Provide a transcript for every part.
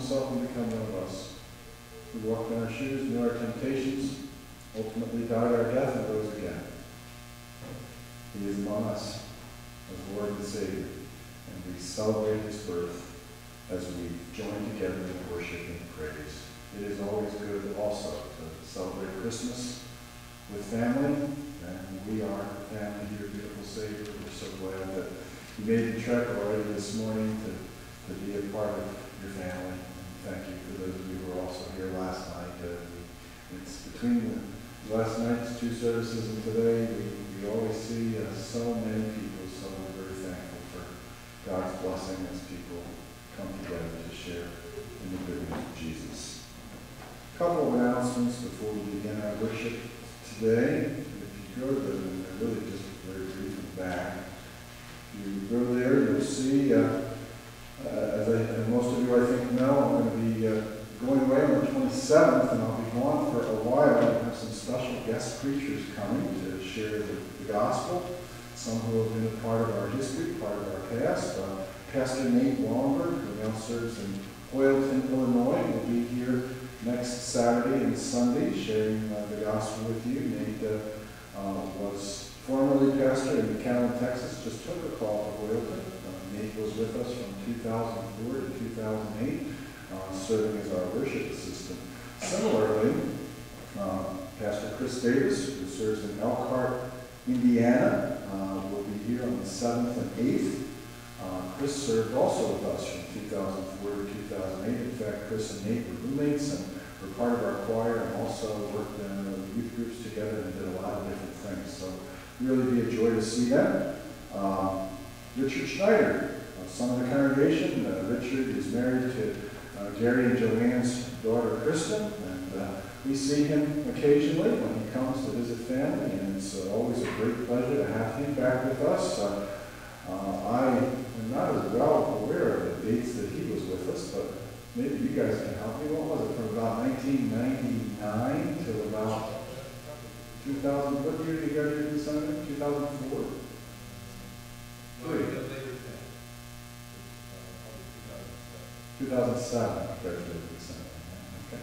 himself and become one of us, who walked in our shoes, knew our temptations, ultimately died our death and rose again. He is among us as Lord and Savior, and we celebrate his birth as we join together in worship and praise. It is always good also to celebrate Christmas with family, and we are family here, beautiful Savior. We're so glad that you made the trek already this morning to, to be a part of your family. Thank you for those of you who were also here last night. Uh, it's between the last night's two services and today, we, we always see uh, so many people, so we're very thankful for God's blessing as people come together to share in the good news of Jesus. A couple of announcements before we begin our worship today. If you go to they're really just very brief and back. If you go there, you'll see, uh, as I, and most of you I think know, I'm going to be uh, going away on the 27th, and I'll be gone for a while. I have some special guest preachers coming to share the, the gospel. Some who have been a part of our history, part of our past. Uh, Pastor Nate Wallenberg, who now serves in Hoyleton, Illinois, will be here next Saturday and Sunday sharing uh, the gospel with you. Nate uh, uh, was formerly pastor in McAllen, Texas, just took a call to Hoyleton. Uh, Nate was with us from 2004 to 2008, uh, serving as our worship assistant. Similarly, uh, Pastor Chris Davis, who serves in Elkhart, Indiana, will be here on the 7th and 8th. Uh, Chris served also with us from 2004 to 2008. In fact, Chris and Nate were roommates and were part of our choir and also worked in uh, youth groups together and did a lot of different things. So really be a joy to see them. Uh, Richard Schneider, son of the congregation. Uh, Richard is married to uh, Gary and Joanne's daughter, Kristen, and uh, we see him occasionally when he comes to visit family, and it's always a great pleasure to have him back with us. I I'm not as well aware of the dates that he was with us, but maybe you guys can help me. What was it, from about 1999 to about 2000? What year did you to the seminary? 2004? Three. 2007, graduated the seminary. Okay.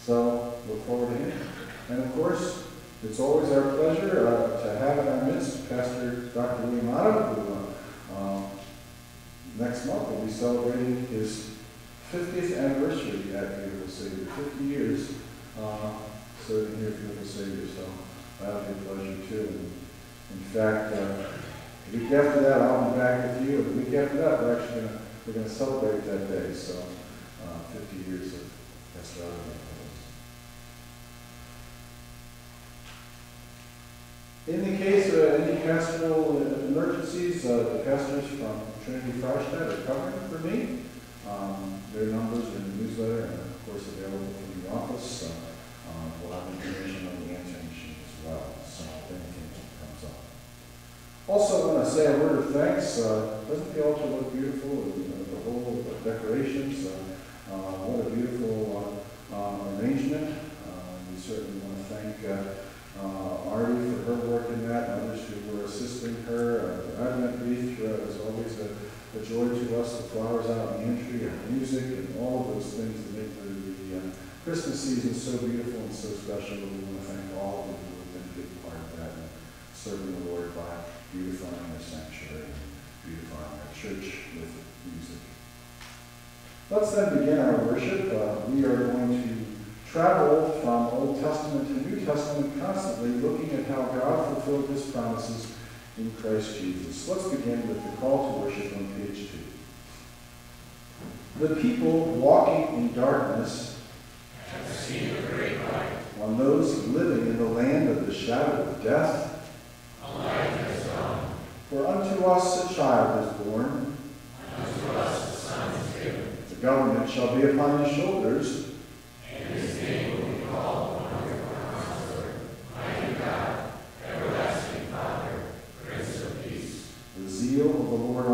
So, look forward to him. And of course, it's always our pleasure uh, to have in our midst Pastor Dr. William Otto, who uh, um, next month we'll be celebrating his 50th anniversary at Beautiful Savior, 50 years uh, serving here at Beautiful Savior, so that'll be a pleasure too. And in fact, uh, the week after that, I'll be back with you, and the week after that, we're actually going to we're going to celebrate that day, so uh, 50 years of Pastor In the case of any pastoral emergencies, uh, the pastors from Trinity Freistadt are covering for me. Um, their numbers are in the newsletter and, of course, available from the office. Uh, um, we'll have information on the answering machine as well, so if anything comes up. Also, when I say a word of thanks, uh, doesn't the altar look beautiful? You the whole decorations, uh, uh, what a beautiful uh, arrangement. we certainly want to thank uh, Artie for her work in that, and others who were assisting her. Uh, Advent wreath uh, is always a, a, joy to us. The flowers out in the entry, and music, and all of those things that make the, the uh, Christmas season so beautiful and so special. We want to thank all of you who have been a big part of that and serving the Lord by beautifying our sanctuary beautifying our church with music. Let's then begin our worship. Uh, we are going to travel from Old Testament to New Testament, constantly looking at how God fulfilled his promises in Christ Jesus. Let's begin with the call to worship on page two. The people walking in darkness have seen a great light. On those living in the land of the shadow of death, a light has dawned. For unto us a child is born, unto us a son is given. The government shall be upon his shoulders, and his name will be called Wonderful Counselor, Mighty God, Everlasting Father, Prince of Peace. The zeal of the Lord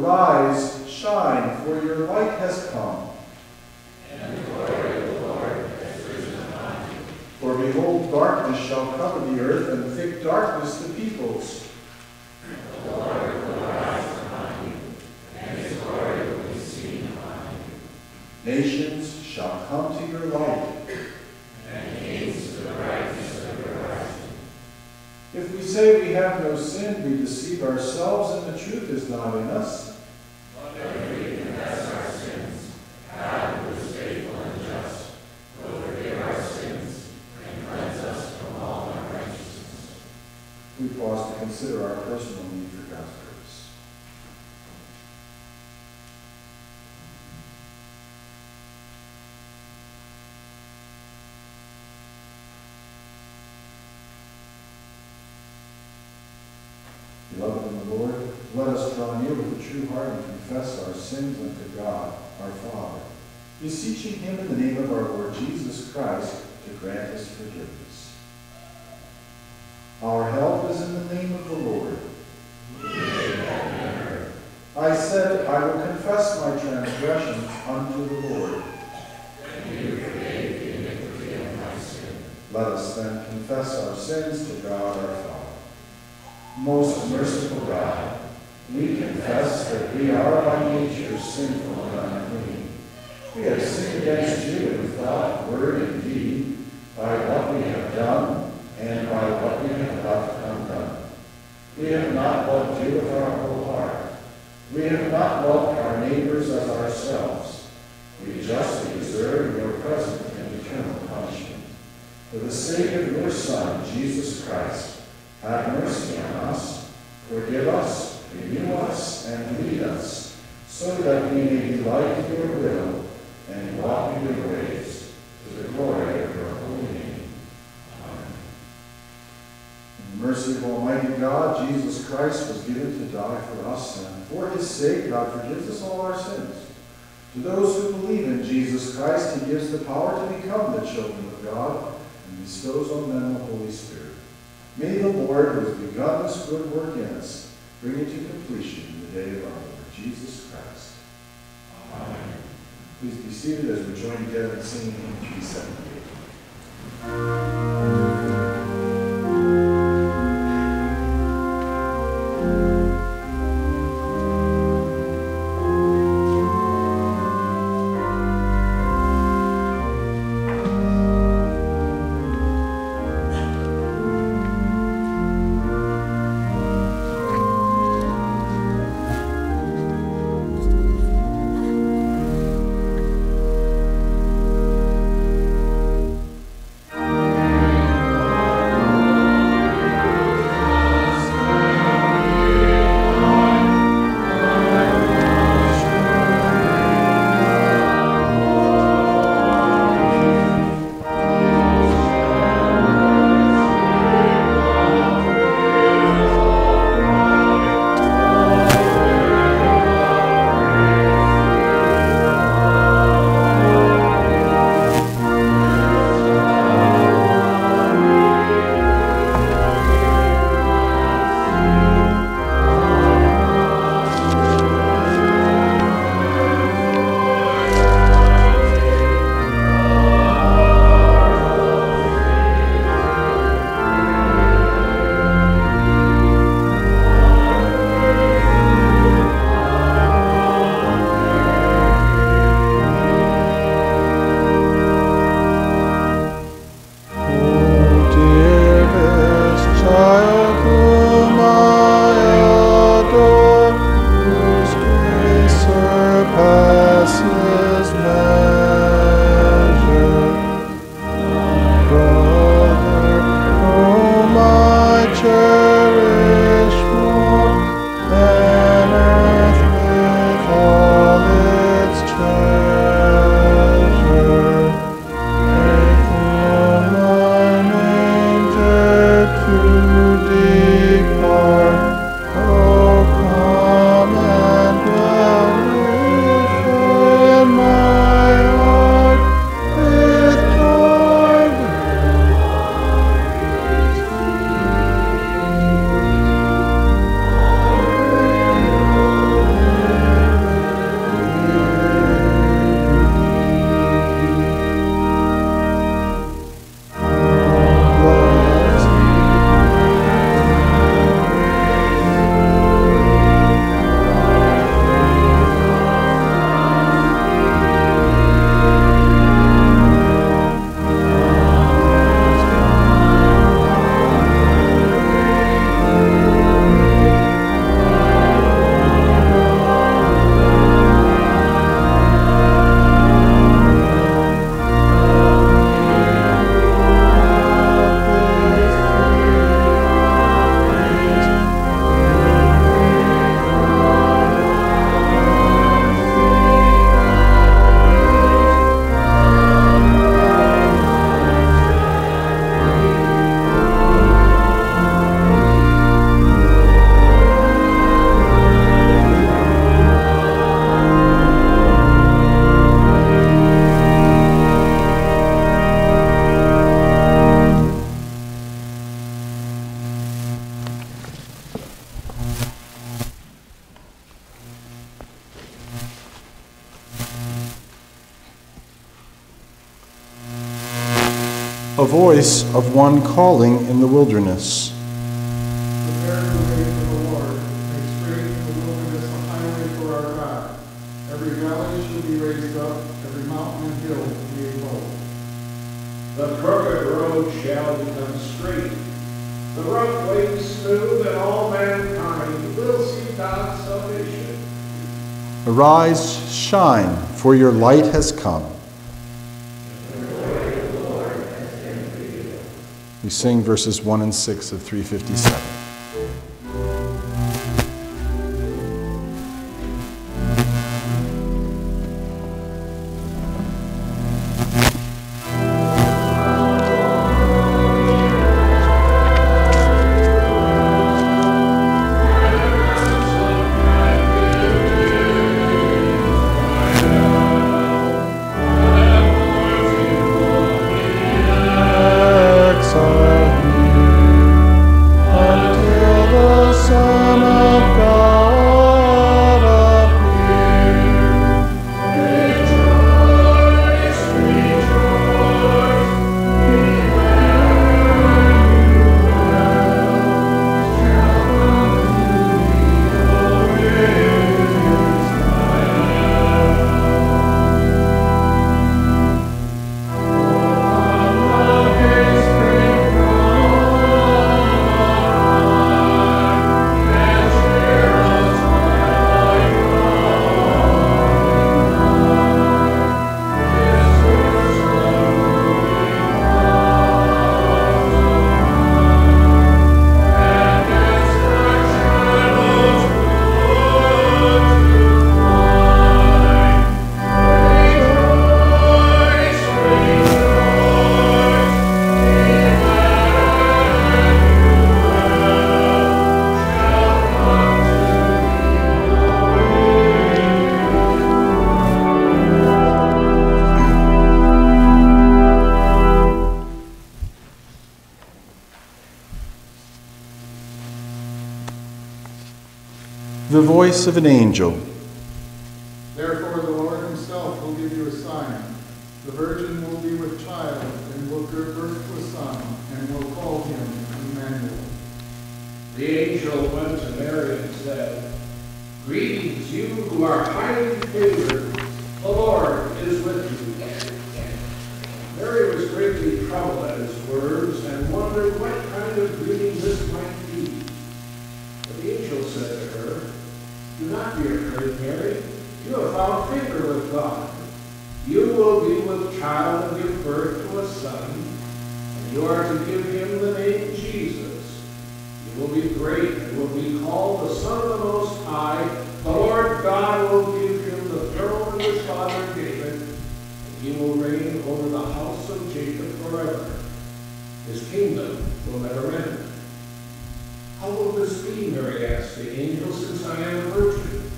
Arise, shine, for your light has come. And the glory of the Lord has risen upon you. For behold, darkness shall cover the earth, and thick darkness the peoples. The Lord will arise upon you, and his glory will be seen upon you. Nations shall come to your light. And kings to the brightness of your rising. If we say we have no sin, we deceive ourselves, and the truth is not in us. Consider our personal need for God's grace. Beloved in the Lord, let us draw near with a true heart and confess our sins unto God, our Father, beseeching him in the name of our Lord Jesus Christ to grant us forgiveness. Our help in the name of the Lord. I said, I will confess my transgressions unto the Lord. Let us then confess our sins to God our Father. Most merciful God, we confess that we are by nature sinful and unclean. We have sinned against you in thought, word, and deed, by what we have done and by what we have. We have not loved you with our whole heart. We have not loved our neighbors as ourselves. We justly deserve your present and eternal punishment. For the sake of your Son, Jesus Christ, have mercy on us, forgive us, renew us, and lead us, so that we may delight in your will and walk in your ways, to the glory of your holy name. Amen. Mercy of Almighty God, Jesus Christ was given to die for us, and for his sake, God forgives us all our sins. To those who believe in Jesus Christ, he gives the power to become the children of God and bestows on them the Holy Spirit. May the Lord, who has begun this good work in us, bring it to completion in the day of our Lord Jesus Christ. Amen. Please be seated as we join together in singing hymn 378. Voice of one calling in the wilderness. Prepare the way for the Lord, make straight in the wilderness a highway for our God. Every valley shall be raised up, every mountain and hill be low. The crooked road shall become straight, the rough way smooth, and all mankind will see God's salvation. Arise, shine, for your light has come. Sing verses 1 and 6 of 357. Voice of an angel. You are to give him the name Jesus. He will be great and will be called the Son of the Most High. The Lord God will give him the throne of his father David, and he will reign over the house of Jacob forever. His kingdom will never end. How will this be, Mary asked the angel, since I am a virgin?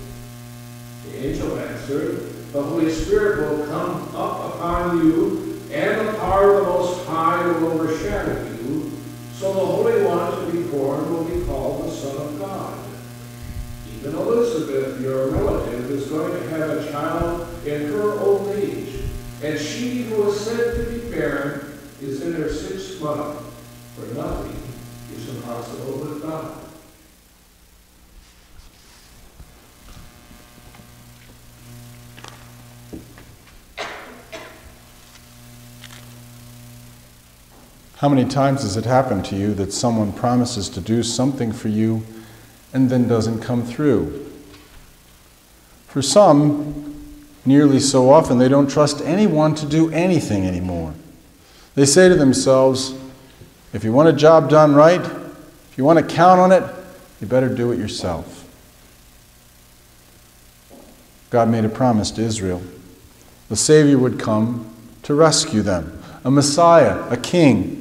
The angel answered, The Holy Spirit will come up upon you, and the power of the Most High will overshadow you. So the Holy One to be born will be called the Son of God. Even Elizabeth, your relative, is going to have a child in her old age, and she who is said to be barren is in her sixth month, for nothing is impossible with God. How many times has it happened to you that someone promises to do something for you and then doesn't come through? For some, nearly so often, they don't trust anyone to do anything anymore. They say to themselves, if you want a job done right, if you want to count on it, you better do it yourself. God made a promise to Israel. The Savior would come to rescue them, a Messiah, a king.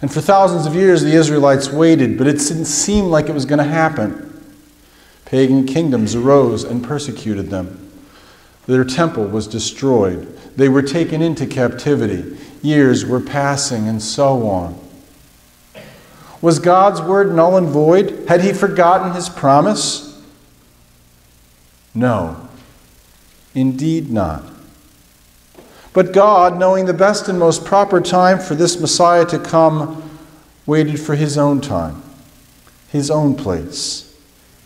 And for thousands of years, the Israelites waited, but it didn't seem like it was going to happen. Pagan kingdoms arose and persecuted them. Their temple was destroyed. They were taken into captivity. Years were passing, and so on. Was God's word null and void? Had he forgotten his promise? No, indeed not. But God, knowing the best and most proper time for this Messiah to come, waited for his own time, his own place,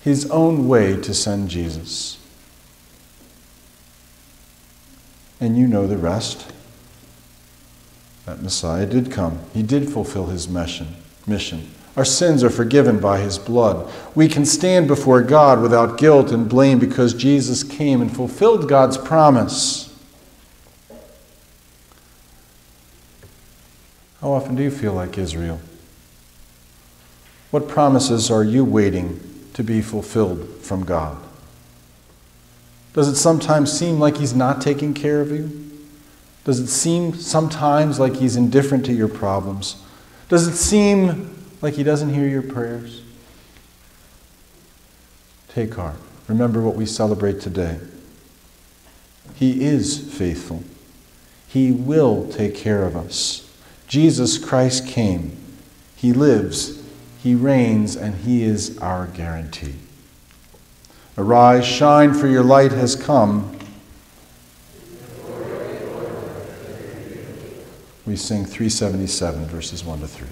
his own way to send Jesus. And you know the rest. That Messiah did come. He did fulfill his mission. mission. Our sins are forgiven by his blood. We can stand before God without guilt and blame because Jesus came and fulfilled God's promise. How often do you feel like Israel? What promises are you waiting to be fulfilled from God? Does it sometimes seem like He's not taking care of you? Does it seem sometimes like He's indifferent to your problems? Does it seem like He doesn't hear your prayers? Take heart. Remember what we celebrate today. He is faithful. He will take care of us. Jesus Christ came. He lives, He reigns, and He is our guarantee. Arise, shine, for your light has come. We sing 377, verses 1 to 3.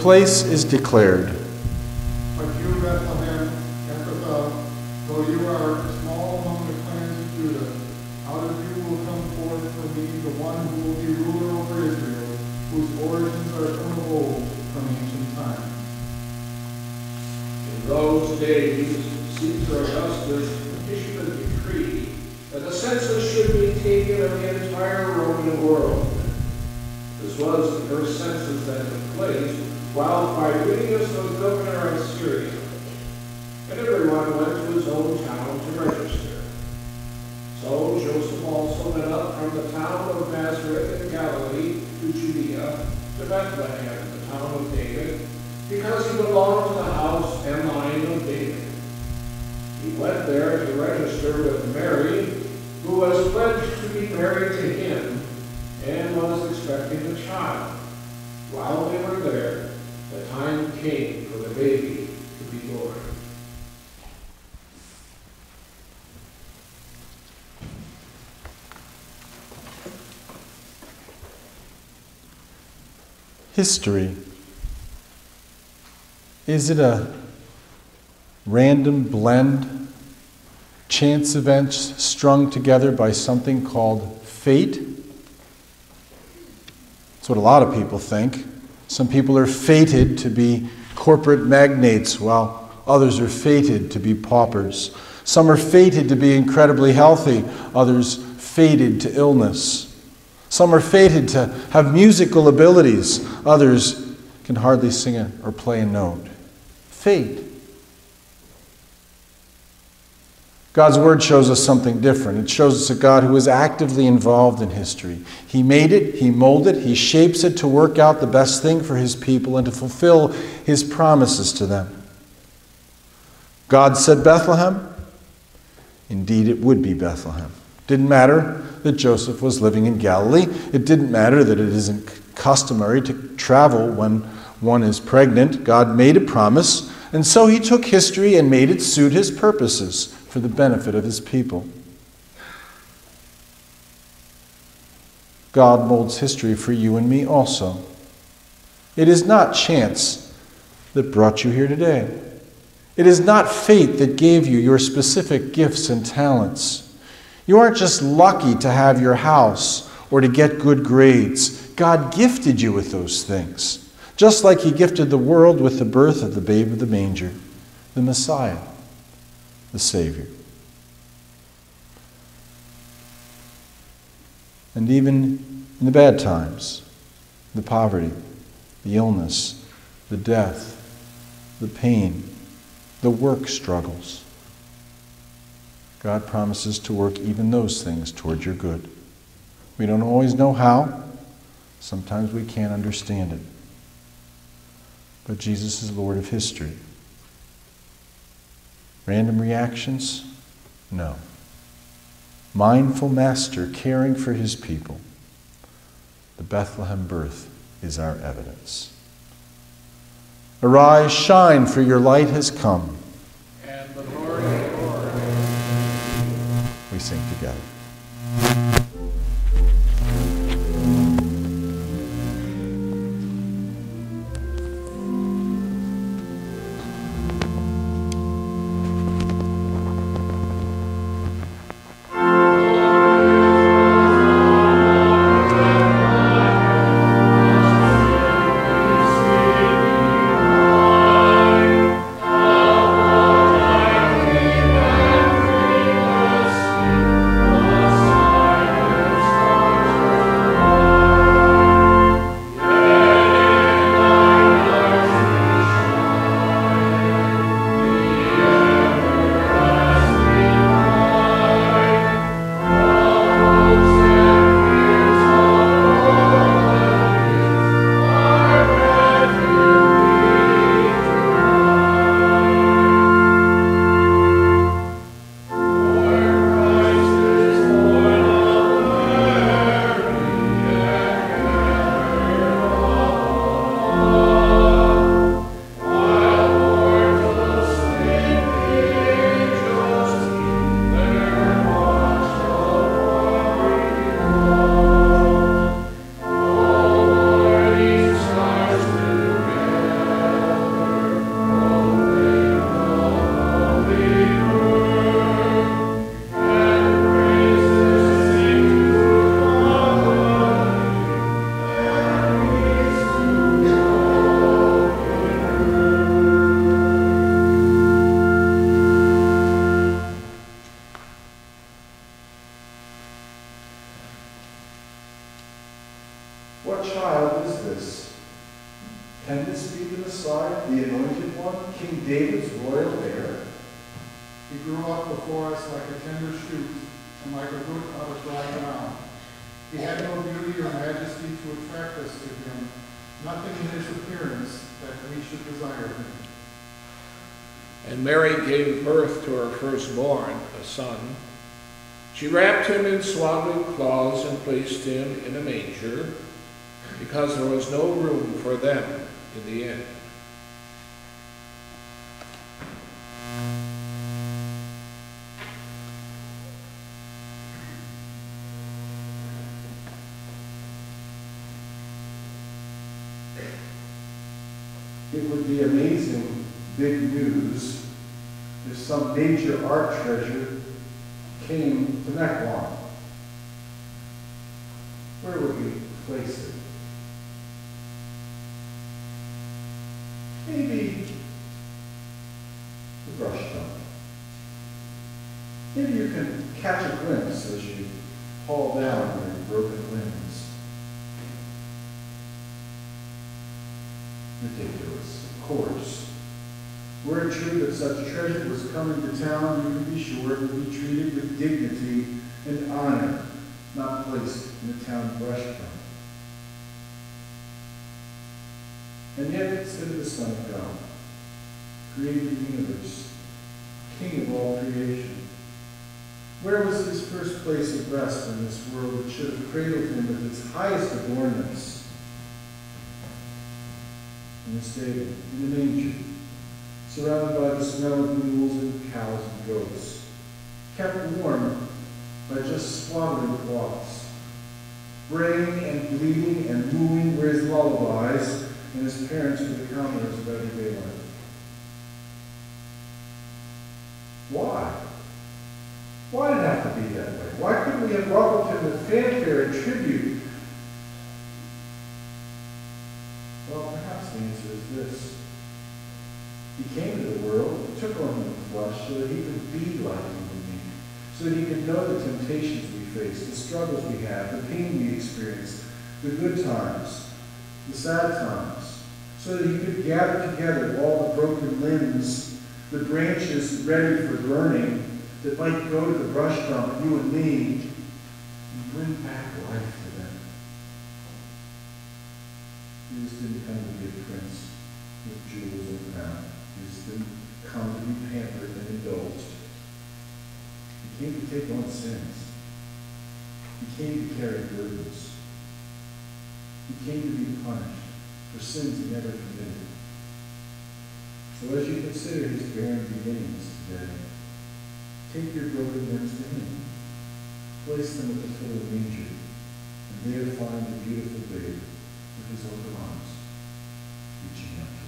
Place is declared. But you, Bethlehem, Ephrathah, uh, though you are small among the clans of Judah, out of you will come forth for me the one who will be ruler over Israel, whose origins are from of old, from ancient times. In those days, Caesar Augustus issued a decree that a census should be taken of the entire Roman world. This was the first census that took place while Quirinius was governor of Syria. And everyone went to his own town to register. So Joseph also went up from the town of Nazareth in Galilee to Judea, to Bethlehem, the town of David, because he belonged to the house and line of David. He went there to register with Mary, who was pledged to be married to him and was expecting a child. While they were there, the time came for the baby to be born. History. Is it a random blend, chance events strung together by something called fate? That's what a lot of people think. Some people are fated to be corporate magnates, while others are fated to be paupers. Some are fated to be incredibly healthy, others fated to illness. Some are fated to have musical abilities, others can hardly sing a, or play a note. Fate. God's Word shows us something different. It shows us a God who is actively involved in history. He made it, He molded it, He shapes it to work out the best thing for His people and to fulfill His promises to them. God said Bethlehem. Indeed, it would be Bethlehem. Didn't matter that Joseph was living in Galilee. It didn't matter that it isn't customary to travel when one is pregnant. God made a promise, and so He took history and made it suit His purposes for the benefit of his people. God molds history for you and me also. It is not chance that brought you here today. It is not fate that gave you your specific gifts and talents. You aren't just lucky to have your house or to get good grades. God gifted you with those things, just like He gifted the world with the birth of the babe of the manger, the Messiah the Savior. And even in the bad times, the poverty, the illness, the death, the pain, the work struggles, God promises to work even those things toward your good. We don't always know how, sometimes we can't understand it. But Jesus is Lord of history. Random reactions? No. Mindful master caring for his people. The Bethlehem birth is our evidence. Arise, shine, for your light has come. And the glory of the Lord. We sing together. And Mary gave birth to her firstborn, a son. She wrapped him in swaddling cloths and placed him in a manger, because there was no room for them in the inn. It would be amazing big news some major art treasure came to Mequon. Where would we place it? Maybe the brush dump. Maybe you can catch a glimpse as you haul down your broken limbs. Ridiculous, of course. Were it true that such treasure was coming to town, you can be sure it would be treated with dignity and honor, not placed in the town brush dump. And yet, of the Son of God, created the universe, King of all creation, where was his first place of rest in this world that should have cradled him with its highest adornments? In the stable, in the manger, surrounded by the smell of mules and cows and goats, kept warm by just swaddling cloths, braying and bleeding and mooing were his lullabies, and his parents were the commoners of everyday life. Why? Why did it have to be that way? Why couldn't we have welcomed him with fanfare and tribute? Well, perhaps the answer is this. He came to the world, took on the flesh so that he could be like you and me, so that he could know the temptations we face, the struggles we have, the pain we experience, the good times, the sad times, so that he could gather together all the broken limbs, the branches ready for burning, that might go to the brush dump, you and me, and bring back life to them. Jesus didn't come to be a prince with jewels and crown. Jesus didn't come to be pampered and indulged. He came to take on sins. He came to carry burdens. He came to be punished for sins he never committed. So as you consider his barren beginnings today, take your broken limbs to him. Place them at the foot of the manger, and there find a beautiful babe with his open arms reaching out to.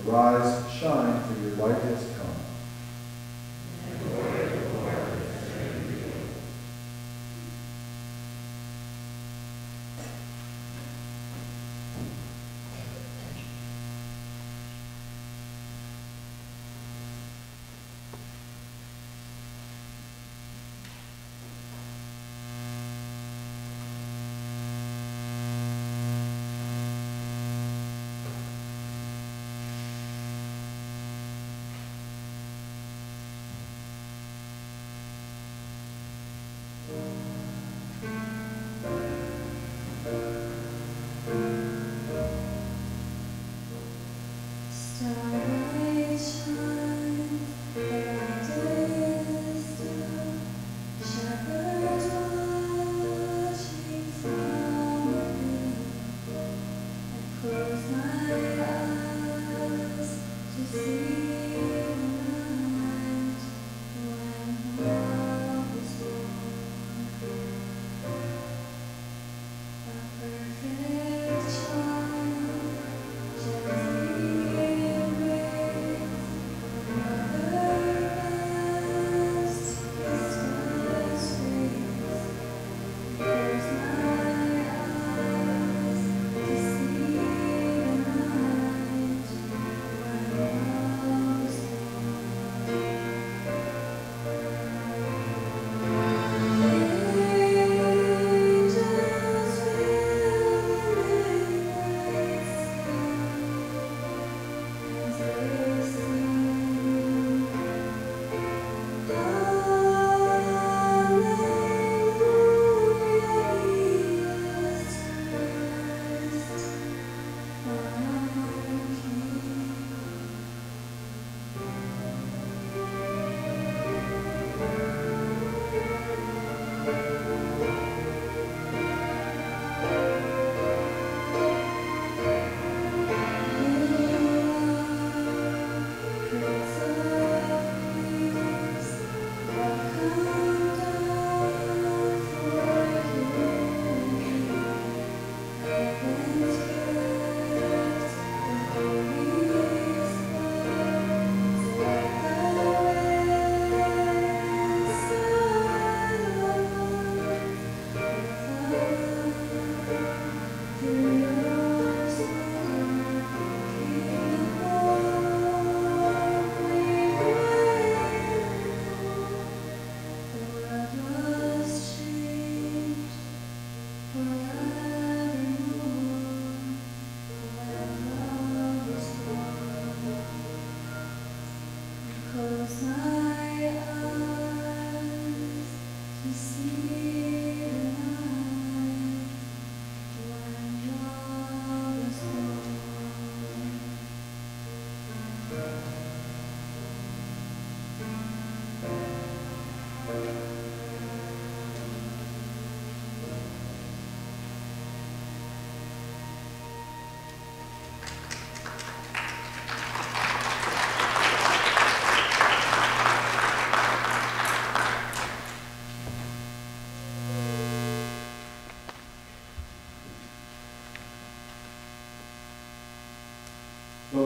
Arise, shine, for your light has come.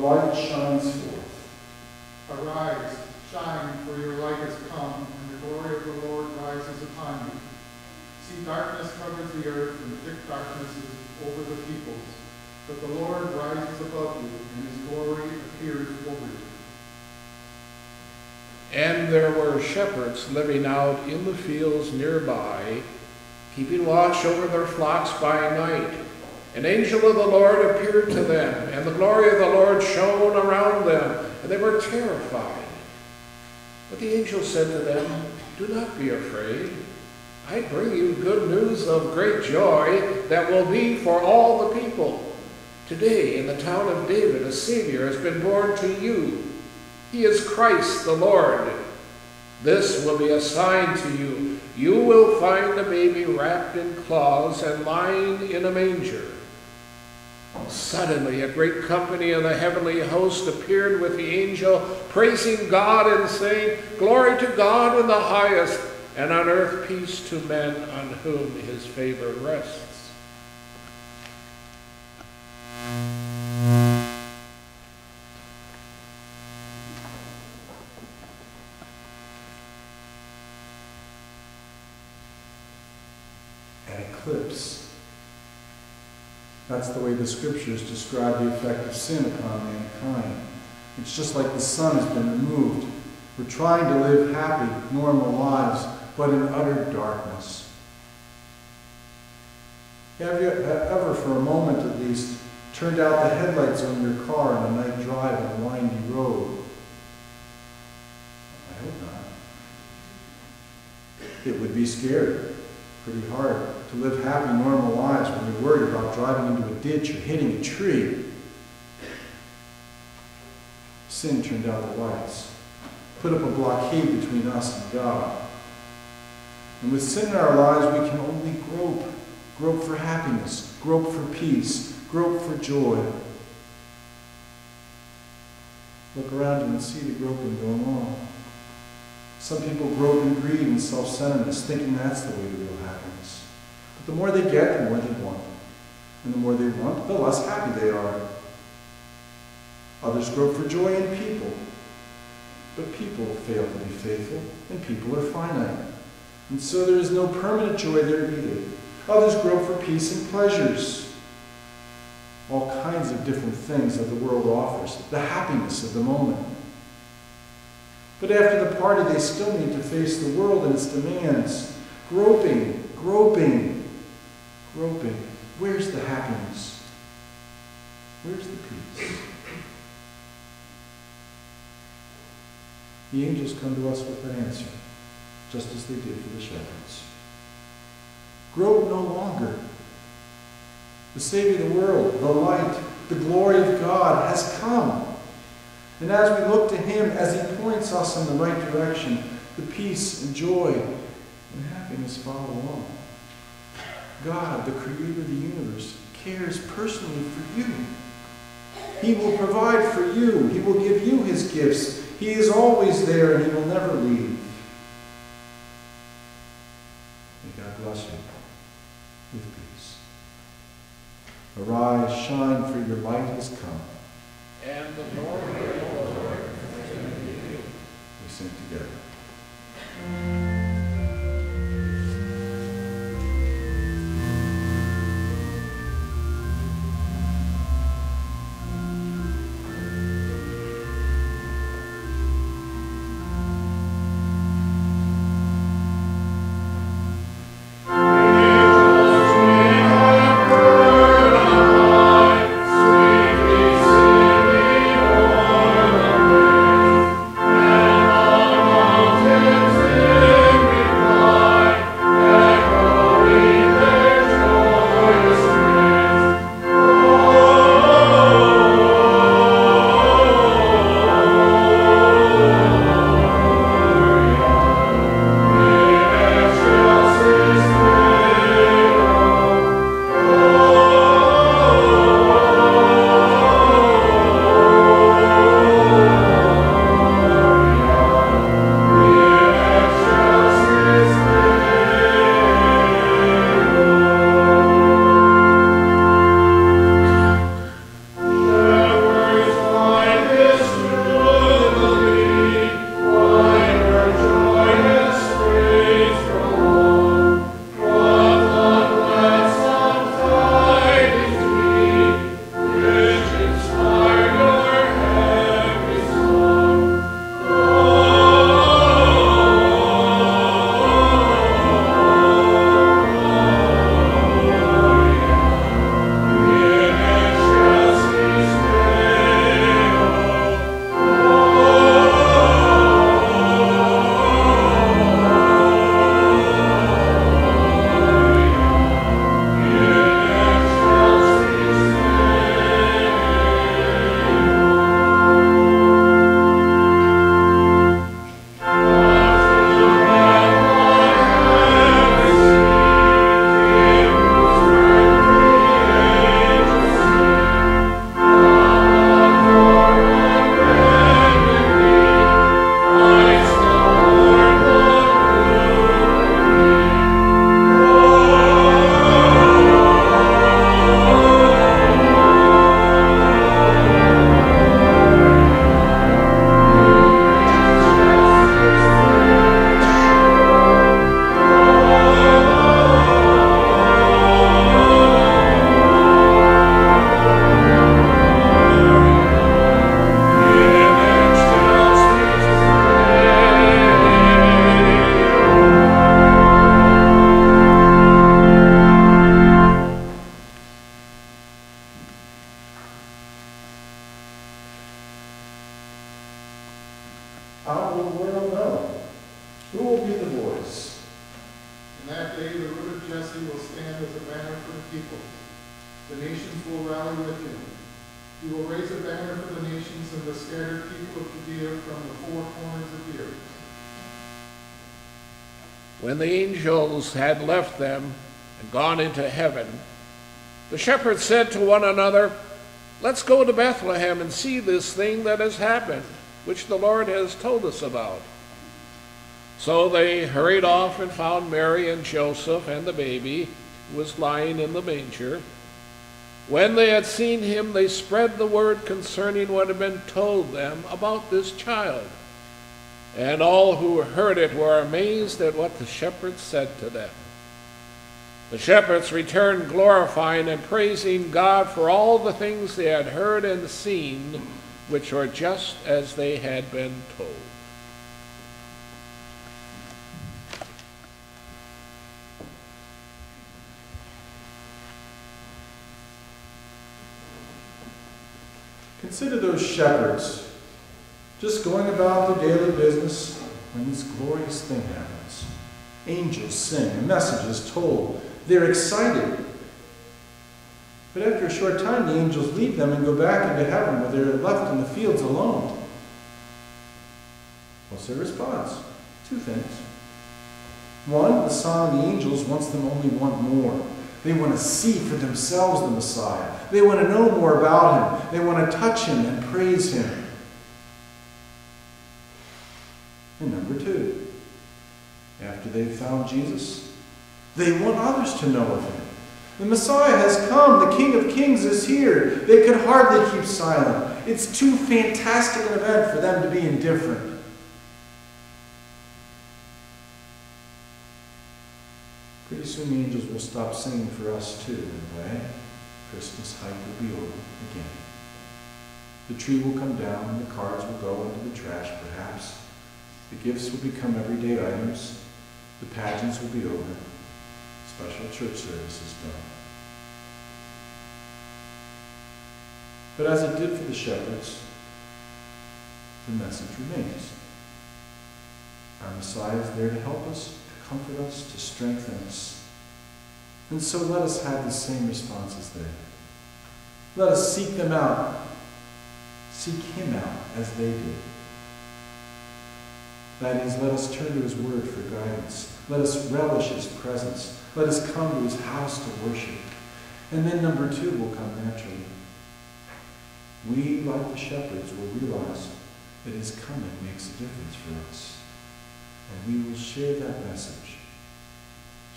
Light shines forth. Arise, shine, for your light has come, and the glory of the Lord rises upon you. See, darkness covers the earth, and thick darkness is over the peoples. But the Lord rises above you, and his glory appears over you. And there were shepherds living out in the fields nearby, keeping watch over their flocks by night. An angel of the Lord appeared to them, and the glory of the Lord shone around them, and they were terrified. But the angel said to them, Do not be afraid. I bring you good news of great joy that will be for all the people. Today, in the town of David, a Savior has been born to you. He is Christ the Lord. This will be a sign to you. You will find the baby wrapped in cloths and lying in a manger. Suddenly, a great company of the heavenly host appeared with the angel, praising God and saying, Glory to God in the highest, and on earth peace to men on whom his favor rests. An eclipse. That's the way the scriptures describe the effect of sin upon mankind. It's just like the sun has been removed. We're trying to live happy, normal lives, but in utter darkness. Have you ever, for a moment at least, turned out the headlights on your car on a night drive on a windy road? I hope not. It would be scary, pretty hard to live happy, normal lives when you're worried about driving into a ditch or hitting a tree. Sin turned out the lights, put up a blockade between us and God. And with sin in our lives, we can only grope grope for happiness, grope for peace, grope for joy. Look around you and see the groping going on. Some people grope in greed and self-centeredness, thinking that's the way to real happiness. The more they get, the more they want. And the more they want, the less happy they are. Others grope for joy in people. But people fail to be faithful, and people are finite. And so there is no permanent joy there either. Others grope for peace and pleasures. All kinds of different things that the world offers, the happiness of the moment. But after the party, they still need to face the world and its demands. Groping, groping, groping. Where's the happiness? Where's the peace? The angels come to us with an answer, just as they did for the shepherds. Grope no longer. The Savior of the world, the light, the glory of God has come. And as we look to Him, as He points us in the right direction, the peace and joy and happiness follow along. God, the Creator of the universe, cares personally for you. He will provide for you. He will give you His gifts. He is always there and He will never leave. May God bless you with peace. Arise, shine, for your light has come. And the glory of the Lord We sing together. Them and gone into heaven, the shepherds said to one another, Let's go to Bethlehem and see this thing that has happened, which the Lord has told us about. So they hurried off and found Mary and Joseph and the baby, who was lying in the manger. When they had seen him, they spread the word concerning what had been told them about this child. And all who heard it were amazed at what the shepherds said to them. The shepherds returned glorifying and praising God for all the things they had heard and seen, which were just as they had been told. Consider those shepherds just going about their daily business when this glorious thing happens. Angels sing, a message is told. They're excited. But after a short time, the angels leave them and go back into heaven where they're left in the fields alone. What's their response? Two things. One, the song of the angels wants them only want more. They want to see for themselves the Messiah. They want to know more about him. They want to touch him and praise him. And number two, after they've found Jesus, they want others to know of him. The Messiah has come. The King of Kings is here. They could hardly keep silent. It's too fantastic an event for them to be indifferent. Pretty soon the angels will stop singing for us too, in a way. Christmas hype will be over again. The tree will come down and the cards will go into the trash, perhaps. The gifts will become everyday items. The pageants will be over. Special church service is done. But as it did for the shepherds, the message remains. Our Messiah is there to help us, to comfort us, to strengthen us. And so let us have the same response as they. Let us seek them out. Seek Him out as they did. That is, let us turn to His Word for guidance. Let us relish His presence. Let us come to His house to worship. And then number two will come naturally. We, like the shepherds, will realize that His coming makes a difference for us. And we will share that message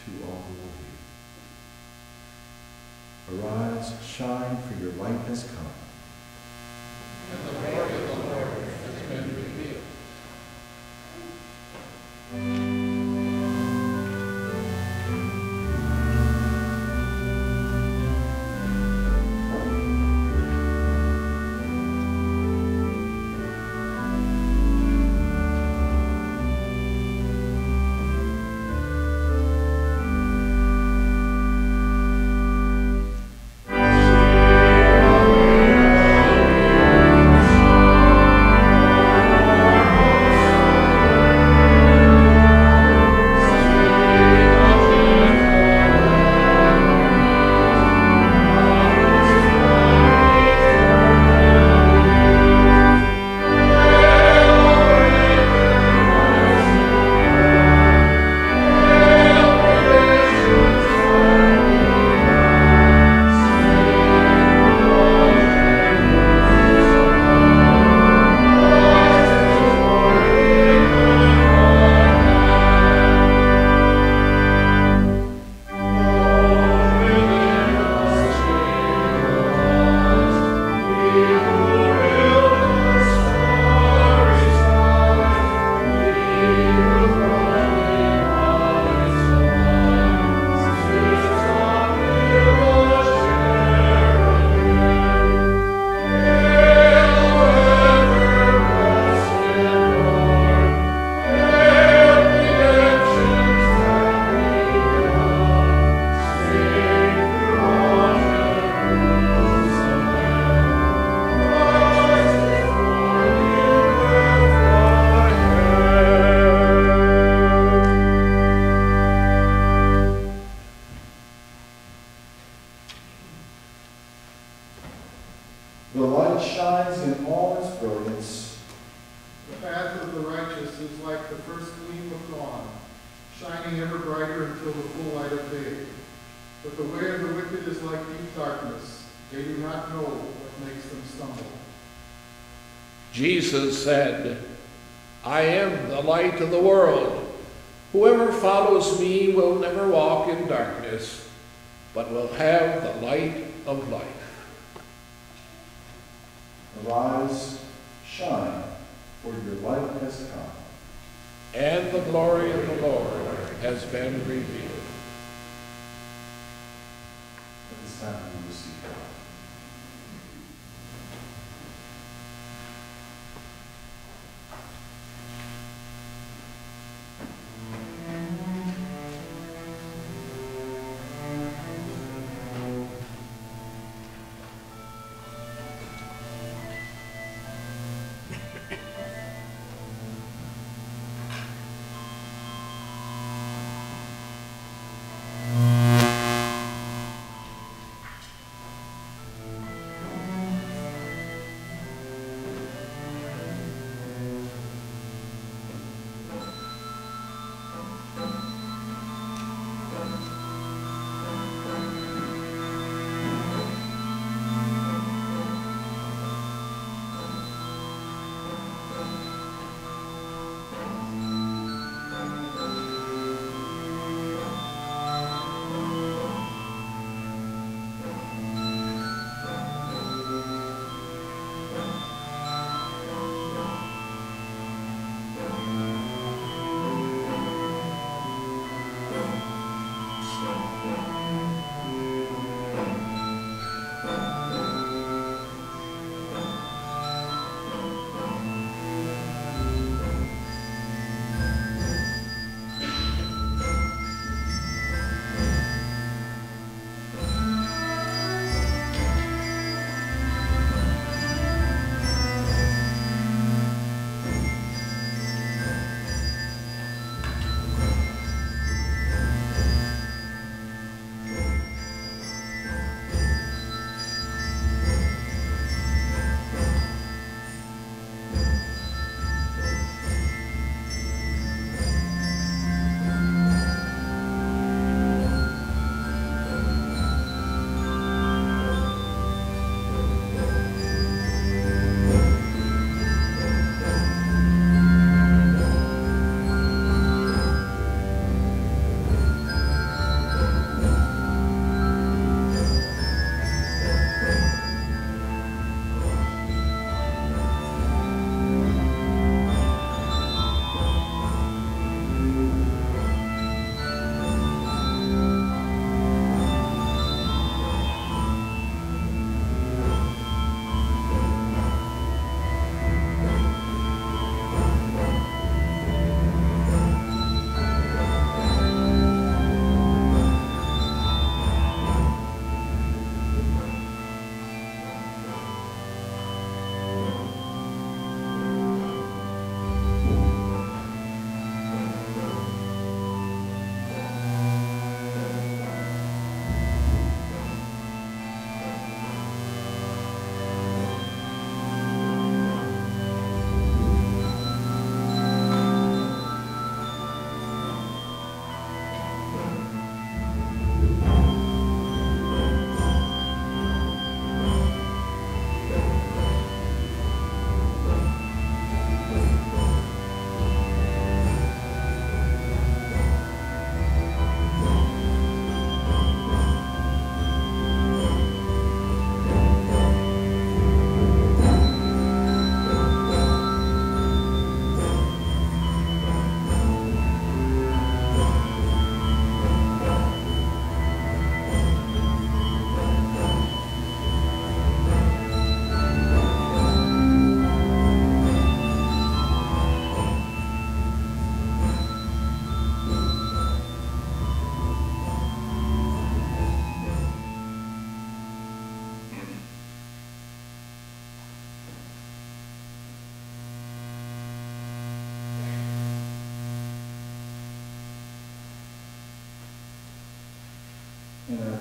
to all who will hear. Arise, shine, for your light has come. Jesus said, I am the light of the world. Whoever follows me will never walk in darkness, but will have the light of life. Arise, shine, for your light has come. And the glory of the Lord has been revealed.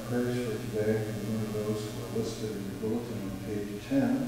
Prayers for today, remember those who are listed in your bulletin on page 10.